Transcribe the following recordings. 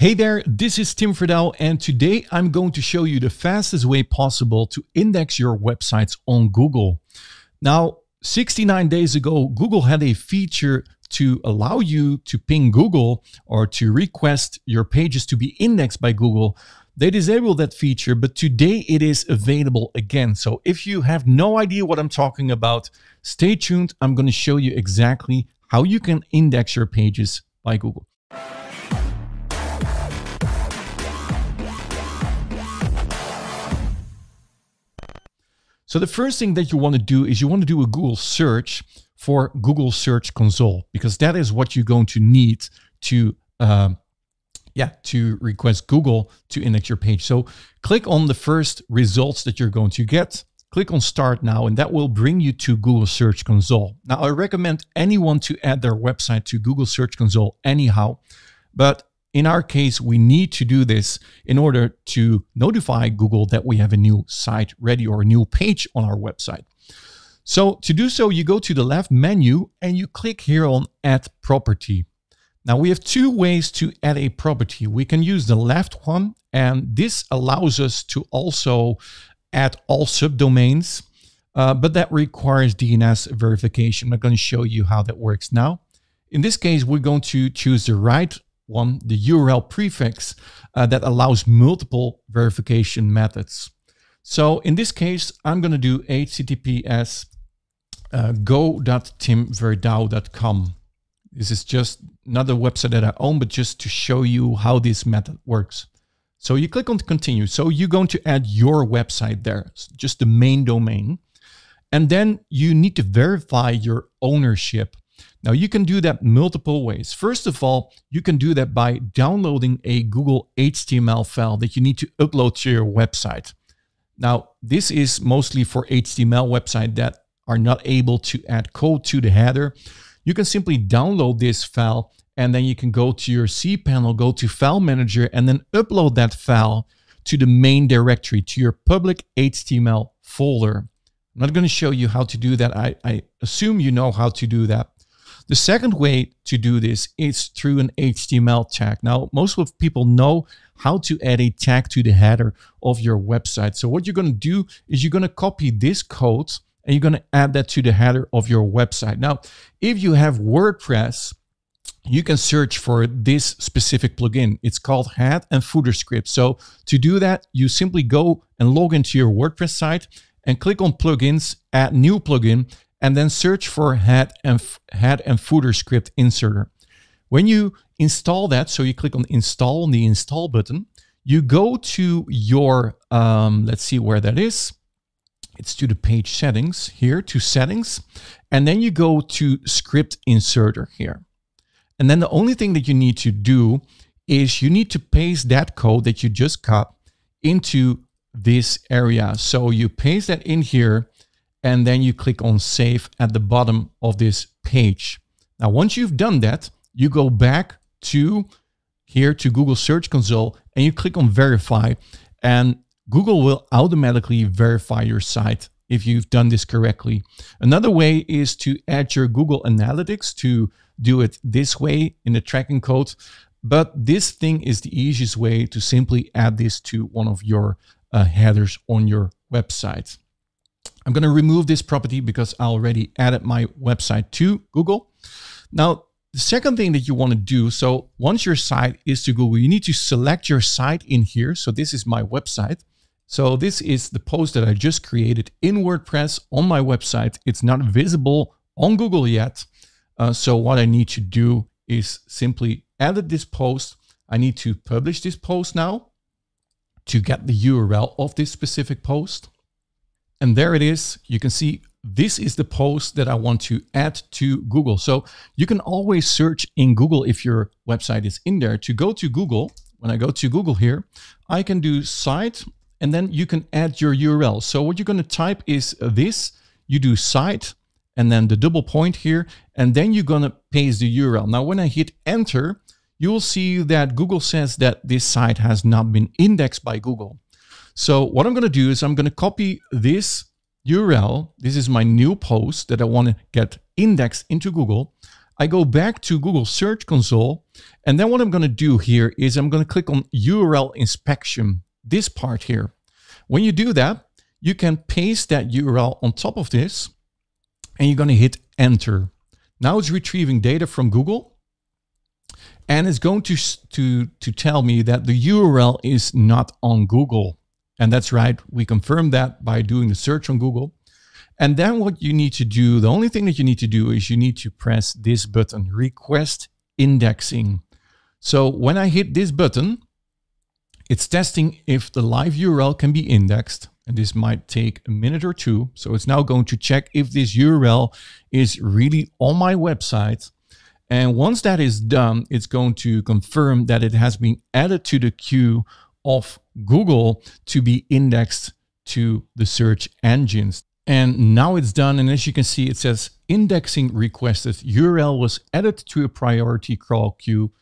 Hey there, this is Tim Verdouw, and today I'm going to show you the fastest way possible to index your websites on Google. Now, 69 days ago, Google had a feature to allow you to ping Google or to request your pages to be indexed by Google. They disabled that feature, but today it is available again. So if you have no idea what I'm talking about, stay tuned. I'm going to show you exactly how you can index your pages by Google. So the first thing that you want to do is you want to do a Google search for Google Search Console because that is what you're going to need to uh, yeah to request Google to index your page. So click on the first results that you're going to get. Click on Start Now, and that will bring you to Google Search Console. Now, I recommend anyone to add their website to Google Search Console anyhow, but in our case, we need to do this in order to notify Google that we have a new site ready or a new page on our website. So to do so, you go to the left menu and you click here on Add Property. Now we have two ways to add a property. We can use the left one, and this allows us to also add all subdomains, uh, but that requires DNS verification. I'm not going to show you how that works now. In this case, we're going to choose the right one, the URL prefix uh, that allows multiple verification methods. So in this case, I'm going to do https uh, go.timverdouw.com. This is just another website that I own, but just to show you how this method works. So you click on continue. So you're going to add your website there, just the main domain. And then you need to verify your ownership now you can do that multiple ways. First of all, you can do that by downloading a Google HTML file that you need to upload to your website. Now, this is mostly for HTML websites that are not able to add code to the header. You can simply download this file and then you can go to your cPanel, go to File Manager, and then upload that file to the main directory, to your public HTML folder. I'm not going to show you how to do that. I, I assume you know how to do that. The second way to do this is through an HTML tag. Now, most of people know how to add a tag to the header of your website. So what you're going to do is you're going to copy this code and you're going to add that to the header of your website. Now, if you have WordPress, you can search for this specific plugin. It's called Head and Footer Script. So to do that, you simply go and log into your WordPress site and click on plugins, add new plugin, and then search for head and head and footer script inserter. When you install that, so you click on install on the install button, you go to your, um, let's see where that is. It's to the page settings here to settings. And then you go to script inserter here. And then the only thing that you need to do is you need to paste that code that you just cut into this area. So you paste that in here and then you click on save at the bottom of this page. Now, once you've done that, you go back to here to Google Search Console and you click on verify and Google will automatically verify your site if you've done this correctly. Another way is to add your Google Analytics to do it this way in the tracking code. But this thing is the easiest way to simply add this to one of your uh, headers on your website. I'm going to remove this property because I already added my website to Google. Now, the second thing that you want to do, so once your site is to Google, you need to select your site in here. So this is my website. So this is the post that I just created in WordPress on my website. It's not visible on Google yet. Uh, so what I need to do is simply edit this post. I need to publish this post now to get the URL of this specific post. And there it is. You can see this is the post that I want to add to Google. So you can always search in Google if your website is in there. To go to Google, when I go to Google here, I can do site and then you can add your URL. So what you're going to type is this. You do site and then the double point here, and then you're going to paste the URL. Now, when I hit enter, you will see that Google says that this site has not been indexed by Google. So what I'm going to do is I'm going to copy this URL. This is my new post that I want to get indexed into Google. I go back to Google Search Console And then what I'm going to do here is I'm going to click on URL inspection, this part here. When you do that, you can paste that URL on top of this and you're going to hit enter. Now it's retrieving data from Google and it's going to, to, to tell me that the URL is not on Google. And that's right, we confirm that by doing the search on Google. And then what you need to do, the only thing that you need to do is you need to press this button, request indexing. So when I hit this button, it's testing if the live URL can be indexed. And this might take a minute or two. So it's now going to check if this URL is really on my website. And once that is done, it's going to confirm that it has been added to the queue of Google to be indexed to the search engines. And now it's done. And as you can see, it says indexing requested. URL was added to a priority crawl queue.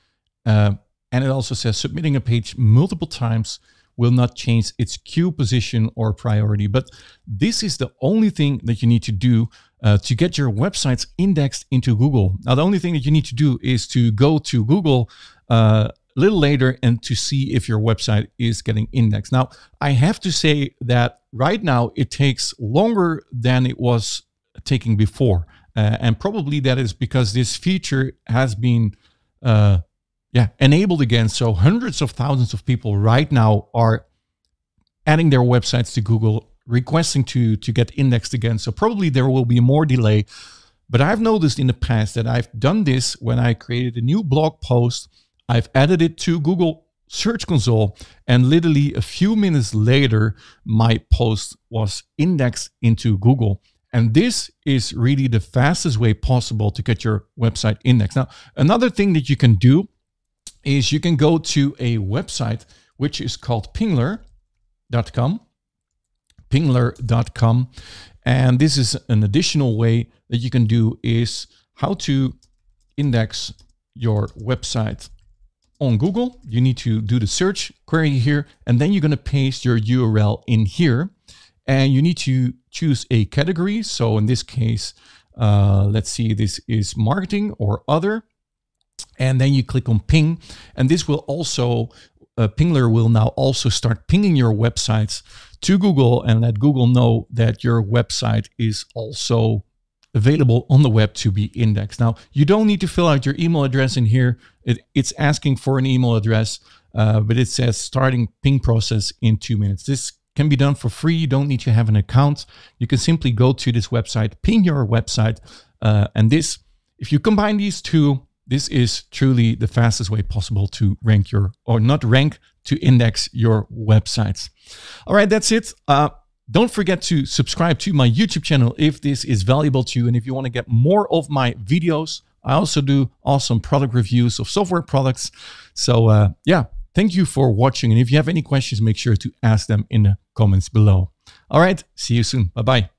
Uh, and it also says submitting a page multiple times will not change its queue position or priority. But this is the only thing that you need to do uh, to get your websites indexed into Google. Now, the only thing that you need to do is to go to Google uh, little later and to see if your website is getting indexed. Now, I have to say that right now it takes longer than it was taking before. Uh, and probably that is because this feature has been uh, yeah, enabled again. So hundreds of thousands of people right now are adding their websites to Google, requesting to, to get indexed again. So probably there will be more delay. But I've noticed in the past that I've done this when I created a new blog post I've added it to Google Search Console, and literally a few minutes later, my post was indexed into Google. And this is really the fastest way possible to get your website indexed. Now, another thing that you can do is you can go to a website which is called pingler.com. Pingler.com. And this is an additional way that you can do is how to index your website on Google, you need to do the search query here, and then you're going to paste your URL in here. And you need to choose a category. So in this case, uh, let's see, this is marketing or other. And then you click on ping. And this will also, uh, Pingler will now also start pinging your websites to Google and let Google know that your website is also available on the web to be indexed. Now, you don't need to fill out your email address in here. It, it's asking for an email address, uh, but it says starting ping process in two minutes. This can be done for free. You don't need to have an account. You can simply go to this website, ping your website, uh, and this, if you combine these two, this is truly the fastest way possible to rank your, or not rank, to index your websites. All right, that's it. Uh, don't forget to subscribe to my YouTube channel if this is valuable to you and if you want to get more of my videos. I also do awesome product reviews of software products. So uh, yeah, thank you for watching. And if you have any questions, make sure to ask them in the comments below. All right, see you soon. Bye-bye.